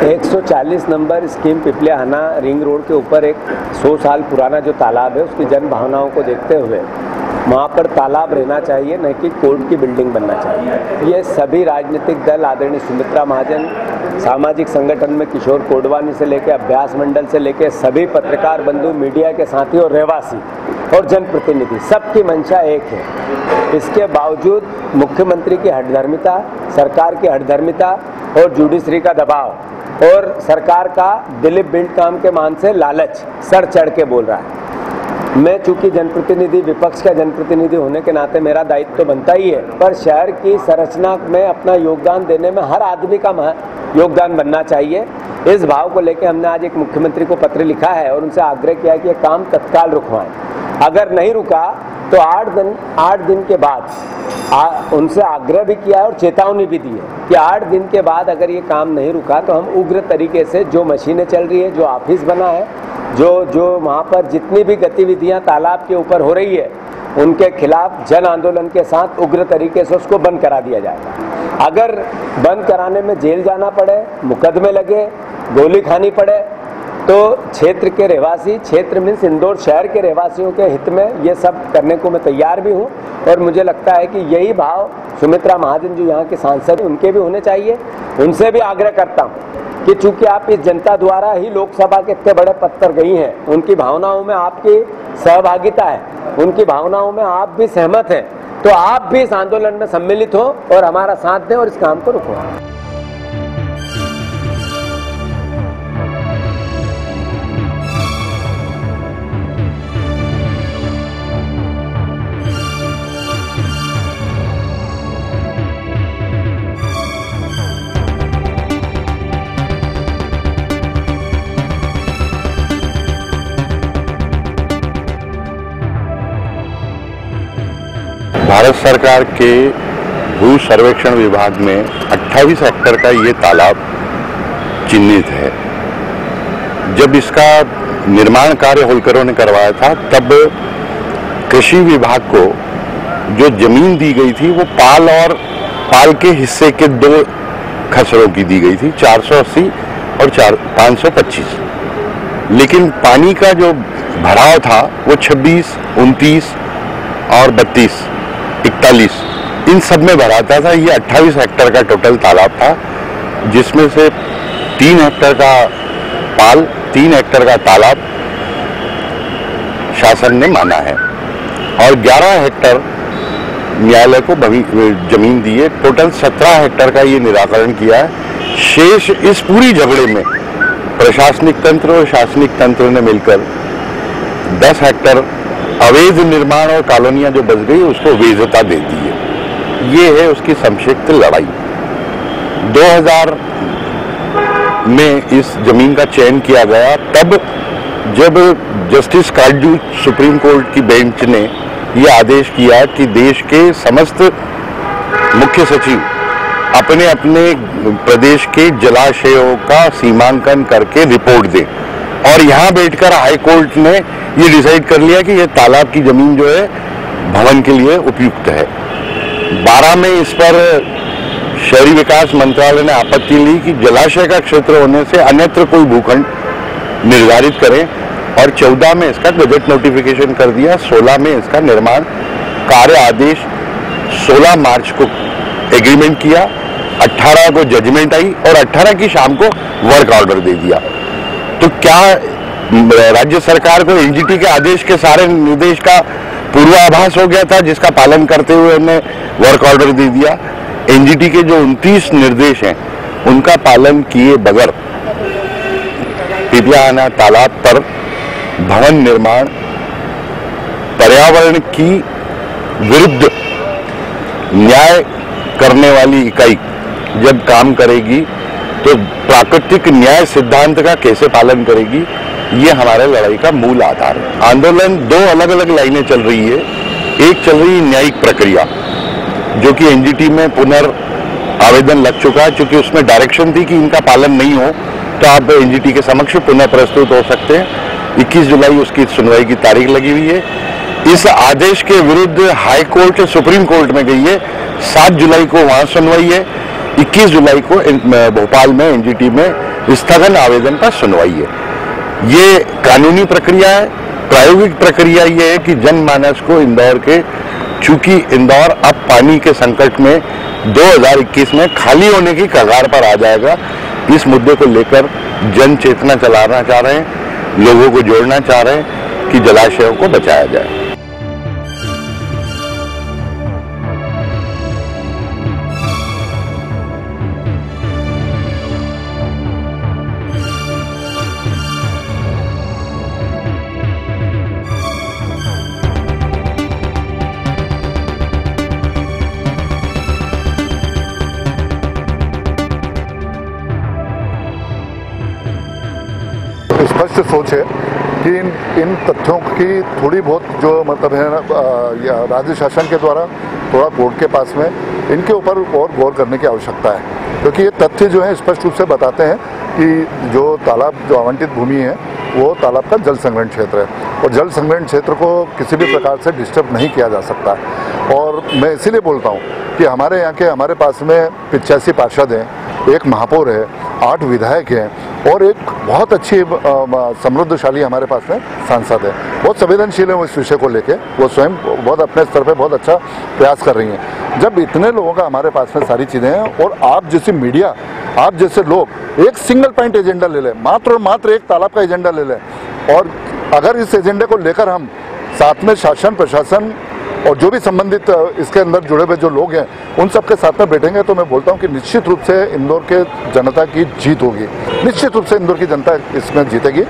140 number scheme Pipliyahana ring road के ऊपर एक 100 साल पुराना जो तालाब है, उसकी जन भावनाओं को देखते हुए वहाँ पर तालाब रहना चाहिए, न कि कोर्ट की बिल्डिंग बनना चाहिए। ये सभी राजनीतिक दल, आदरणीय सुमित्रा महाजन, सामाजिक संगठन में किशोर कोडवानी से लेकर अभ्यास मंडल से लेकर सभी पत्रकार बंधु, मीडिया के साथी और रहवासी और जनप्रतिनिधि, सबकी मंशा एक है। इसके बावजूद मुख्यमंत्री की हठधर्मिता, सरकार की हठधर्मिता और जुडिशरी का दबाव और सरकार का दिलीप बिल्ड काम के मान से लालच, सर चढ़ के बोल रहा है। मैं चूँकि जनप्रतिनिधि, विपक्ष का जनप्रतिनिधि होने के नाते मेरा दायित्व तो बनता ही है, पर शहर की संरचना में अपना योगदान देने में हर आदमी का योगदान बनना चाहिए। इस भाव को लेकर हमने आज एक मुख्यमंत्री को पत्र लिखा है और उनसे आग्रह किया कि ये काम तत्काल रुकवाएँ। अगर नहीं रुका तो आठ दिन आठ दिन के बाद आ, उनसे आग्रह भी किया है और चेतावनी भी दी है कि आठ दिन के बाद अगर ये काम नहीं रुका तो हम उग्र तरीके से जो मशीनें चल रही है जो ऑफ़िस बना है जो जो वहाँ पर जितनी भी गतिविधियाँ तालाब के ऊपर हो रही है उनके खिलाफ जन आंदोलन के साथ उग्र तरीके से उसको बंद करा दिया जाएगा। अगर बंद कराने में जेल जाना पड़े मुकदमे लगे गोली खानी पड़े तो क्षेत्र के रहवासी, क्षेत्र मीन्स इंदौर शहर के रहवासियों के हित में ये सब करने को मैं तैयार भी हूँ और मुझे लगता है कि यही भाव सुमित्रा महाजन जो यहाँ के सांसद हैं, उनके भी होने चाहिए। उनसे भी आग्रह करता हूँ कि चूँकि आप इस जनता द्वारा ही लोकसभा के इतने बड़े पद पर गई हैं, उनकी भावनाओं में आपकी सहभागिता है, उनकी भावनाओं में आप भी सहमत हैं तो आप भी इस आंदोलन में सम्मिलित हो और हमारा साथ दें और इस काम को रुको भारत सरकार के भू सर्वेक्षण विभाग में 28 हेक्टर का ये तालाब चिन्हित है। जब इसका निर्माण कार्य होलकरों ने करवाया था तब कृषि विभाग को जो ज़मीन दी गई थी वो पाल और पाल के हिस्से के दो खसरों की दी गई थी 480 और चार 525 लेकिन पानी का जो भराव था वो 26, 29 और 32 इकतालीस इन सब में भराता था ये 28 हेक्टर का टोटल तालाब था, जिसमें से तीन हेक्टर का पाल, तीन हेक्टर का तालाब शासन ने माना है। और 11 हेक्टर न्यायालय को ज़मीन दी है। टोटल 17 हेक्टर का ये निराकरण किया है। शेष इस पूरी झगड़े में प्रशासनिक तंत्र और शासनिक तंत्र ने मिलकर 10 हेक्टर अवैध निर्माण और कॉलोनियाँ जो बच गई, उसको वैधता दे दी है। ये है उसकी संक्षिप्त लड़ाई। 2000 में इस ज़मीन का चयन किया गया। तब जब जस्टिस काजू सुप्रीम कोर्ट की बेंच ने यह आदेश किया कि देश के समस्त मुख्य सचिव अपने अपने प्रदेश के जलाशयों का सीमांकन करके रिपोर्ट दें। और यहाँ बैठकर हाई कोर्ट ने ये डिसाइड कर लिया कि ये तालाब की ज़मीन जो है, भवन के लिए उपयुक्त है। बारह में इस पर शहरी विकास मंत्रालय ने आपत्ति ली कि जलाशय का क्षेत्र होने से अन्यत्र कोई भूखंड निर्धारित करें और चौदह में इसका गजट नोटिफिकेशन कर दिया, सोलह में इसका निर्माण कार्य आदेश 16 मार्च को एग्रीमेंट किया 18 को जजमेंट आई और 18 की शाम को वर्क ऑर्डर दे दिया। तो क्या राज्य सरकार को एनजीटी के आदेश के सारे निर्देश का पूर्वाभास हो गया था, जिसका पालन करते हुए हमने वर्क ऑर्डर दे दिया। एनजीटी के जो 29 निर्देश हैं, उनका पालन किए बगैर पिपलाना तालाब पर भवन निर्माण, पर्यावरण की विरुद्ध न्याय करने वाली इकाई जब काम करेगी तो प्राकृतिक न्याय सिद्धांत का कैसे पालन करेगी ये हमारे लड़ाई का मूल आधार है। आंदोलन दो अलग अलग लाइनें चल रही है। एक चल रही है न्यायिक प्रक्रिया, जो कि एनजीटी में पुनर् आवेदन लग चुका है क्योंकि उसमें डायरेक्शन थी कि इनका पालन नहीं हो तो आप एनजीटी के समक्ष पुनः प्रस्तुत हो सकते हैं। 21 जुलाई उसकी सुनवाई की तारीख लगी हुई है। इस आदेश के विरुद्ध हाई कोर्ट, सुप्रीम कोर्ट में गई है। सात जुलाई को वहाँ सुनवाई है। 21 जुलाई को भोपाल में एनजीटी में स्थगन आवेदन पर सुनवाई है। ये कानूनी प्रक्रिया है, प्रायोगिक प्रक्रिया ये है कि जनमानस को इंदौर के, चूँकि इंदौर अब पानी के संकट में 2021 में खाली होने की कगार पर आ जाएगा। इस मुद्दे को लेकर जन चेतना चलाना चाह रहे हैं, लोगों को जोड़ना चाह रहे हैं कि जलाशयों को बचाया जाए। स्पष्ट सोच है कि इन इन तथ्यों की थोड़ी बहुत जो मतलब है राज्य शासन के द्वारा, थोड़ा कोर्ट के पास में, इनके ऊपर और गौर करने की आवश्यकता है। क्योंकि ये तथ्य जो है, स्पष्ट रूप से बताते हैं कि जो तालाब, जो आवंटित भूमि है, वो तालाब का जल संग्रहण क्षेत्र है। और जल संग्रहण क्षेत्र को किसी भी प्रकार से डिस्टर्ब नहीं किया जा सकता। और मैं इसीलिए बोलता हूँ कि हमारे यहाँ के, हमारे पास में पिचासी पार्षद हैं, एक महापौर है आठ विधायक हैं और एक बहुत अच्छी समृद्धशाली हमारे पास में सांसद है। बहुत संवेदनशील है वो इस विषय को लेके। वो स्वयं बहुत अपने स्तर पे बहुत अच्छा प्रयास कर रही हैं। जब इतने लोगों का हमारे पास में सारी चीज़ें हैं और आप जैसी मीडिया, आप जैसे लोग एक सिंगल पॉइंट एजेंडा ले लें, मात्र और मात्र एक तालाब का एजेंडा ले लें और अगर इस एजेंडे को लेकर हम साथ में शासन, प्रशासन और जो भी संबंधित इसके अंदर जुड़े हुए जो लोग हैं उन सबके साथ में बैठेंगे तो मैं बोलता हूँ कि निश्चित रूप से इंदौर के जनता की जीत होगी। निश्चित रूप से इंदौर की जनता इसमें जीतेगी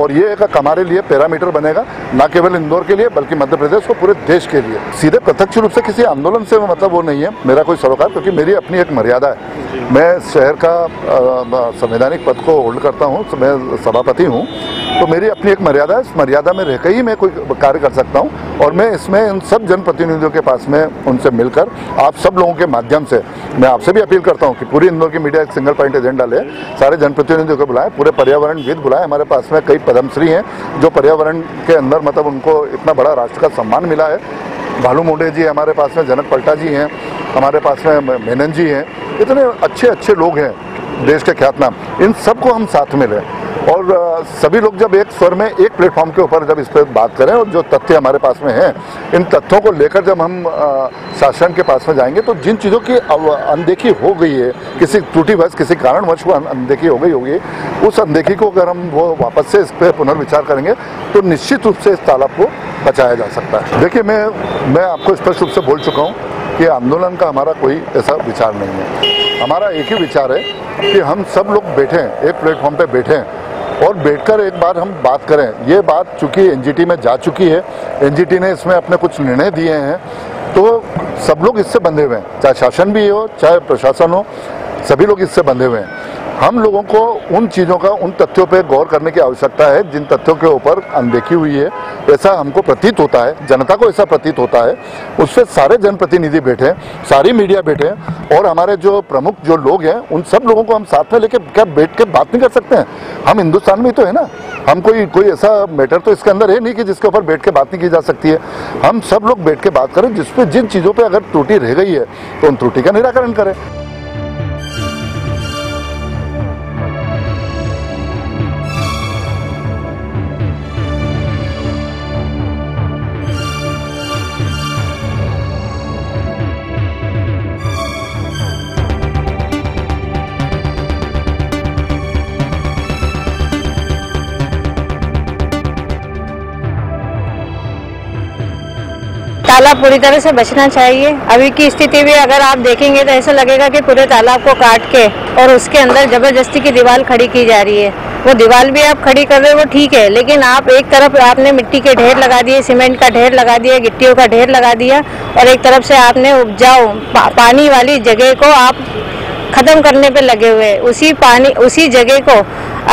और ये एक हमारे लिए पैरामीटर बनेगा न केवल इंदौर के लिए बल्कि मध्य प्रदेश को पूरे देश के लिए। सीधे प्रत्यक्ष रूप से किसी आंदोलन से मतलब वो नहीं है मेरा कोई सरोकार क्योंकि मेरी अपनी एक मर्यादा है। मैं शहर का संवैधानिक पद को होल्ड करता हूँ मैं सभापति हूँ तो मेरी अपनी एक मर्यादा है, इस मर्यादा में रहकर ही मैं कोई कार्य कर सकता हूँ और मैं इसमें इन सब जनप्रतिनिधियों के पास में उनसे मिलकर आप सब लोगों के माध्यम से मैं आपसे भी अपील करता हूँ कि पूरी इंदौर की मीडिया एक सिंगल पॉइंट एजेंडा ले, सारे जनप्रतिनिधियों को बुलाएँ, पूरे पर्यावरणविद बुलाएँ। हमारे पास में कई पद्मश्री हैं जो पर्यावरण के अंदर मतलब उनको इतना बड़ा राष्ट्र का सम्मान मिला है। भालू मुंडे जी हमारे पास में, जनक पल्टा जी हैं, हमारे पास में मेनन जी हैं, इतने अच्छे अच्छे लोग हैं, देश के ख्यातनाम। इन सबको हम साथ में लें। और सभी लोग जब एक स्वर में, एक प्लेटफॉर्म के ऊपर जब इस पर बात करें और जो तथ्य हमारे पास में हैं, इन तथ्यों को लेकर जब हम शासन के पास में जाएँगे तो जिन चीज़ों की अनदेखी हो गई है, किसी त्रुटिवश किसी कारणवश वो अनदेखी हो गई होगी, उस अनदेखी को अगर हम वो वापस से इस पर पुनर्विचार करेंगे तो निश्चित रूप से इस तालाब को बचाया जा सकता है। देखिए, मैं मैं आपको स्पष्ट रूप से बोल चुका हूँ कि आंदोलन का हमारा कोई ऐसा विचार नहीं है। हमारा एक ही विचार है कि हम सब लोग बैठें एक प्लेटफॉर्म पे बैठें और बैठकर एक बार हम बात करें। ये बात चूँकि एनजीटी में जा चुकी है, एनजीटी ने इसमें अपने कुछ निर्णय दिए हैं तो सब लोग इससे बंधे हुए हैं। चाहे शासन भी हो, चाहे प्रशासन हो, सभी लोग इससे बंधे हुए हैं। हम लोगों को उन चीज़ों का, उन तथ्यों पर गौर करने की आवश्यकता है, जिन तथ्यों के ऊपर अनदेखी हुई है। ऐसा हमको प्रतीत होता है, जनता को ऐसा प्रतीत होता है। उससे सारे जनप्रतिनिधि बैठे, सारी मीडिया बैठे, और हमारे जो प्रमुख जो लोग हैं, उन सब लोगों को हम साथ में लेके क्या बैठ के बात नहीं कर सकते हैं? हम हिंदुस्तान में तो है ना? हम कोई कोई ऐसा मैटर तो इसके अंदर है नहीं कि जिसके ऊपर बैठ के बात नहीं की जा सकती है। हम सब लोग बैठ के बात करें, जिसपे जिन चीज़ों पर अगर त्रुटि रह गई है तो उन त्रुटि का निराकरण करें। तालाब पूरी तरह से बचना चाहिए। अभी की स्थिति भी अगर आप देखेंगे तो ऐसा लगेगा कि पूरे तालाब को काट के और उसके अंदर ज़बरदस्ती की दीवार खड़ी की जा रही है। वो दीवार भी आप खड़ी कर रहे हो वो ठीक है लेकिन आप एक तरफ़ आपने मिट्टी के ढेर लगा दिए सीमेंट का ढेर लगा दिया गिट्टियों का ढेर लगा दिया और एक तरफ़ से आपने उपजाऊ पा, पानी वाली जगह को आप खत्म करने पे लगे हुए। उसी पानी उसी जगह को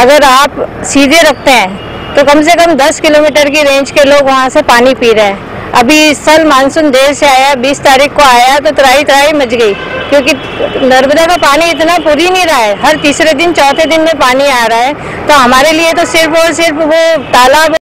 अगर आप सीधे रखते हैं तो कम से कम 10 किलोमीटर की रेंज के लोग वहाँ से पानी पी रहे हैं। अभी इस साल मानसून देर से आया 20 तारीख को आया तो तराई तराई मच गई। क्योंकि नर्मदा का पानी इतना पूरी नहीं रहा है। हर तीसरे दिन, चौथे दिन में पानी आ रहा है। तो हमारे लिए तो सिर्फ़ और सिर्फ़ वो तालाब